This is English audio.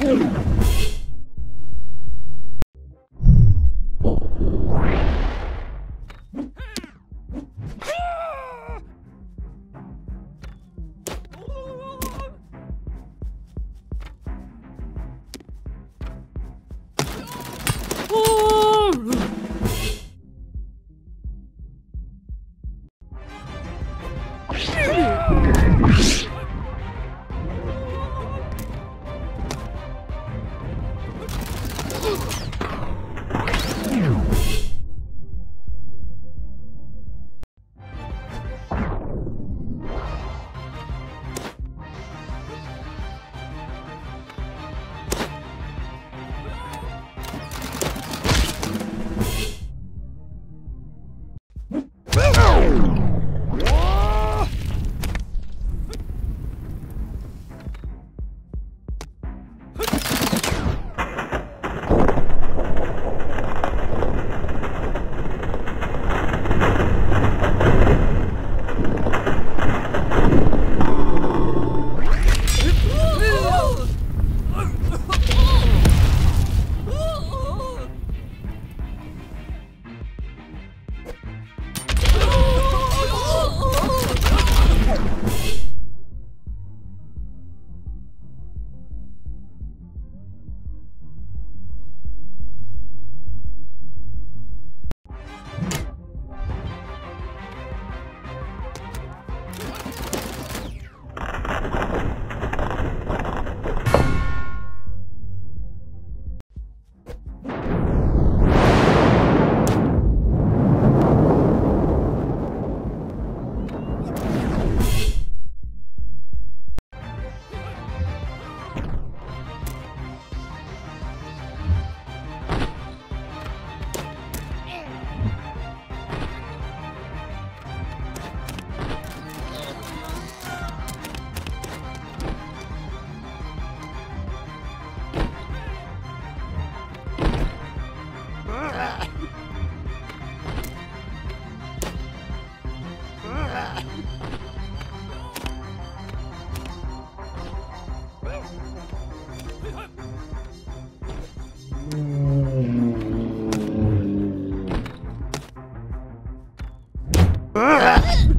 Fui! Ha ha ha! Ah!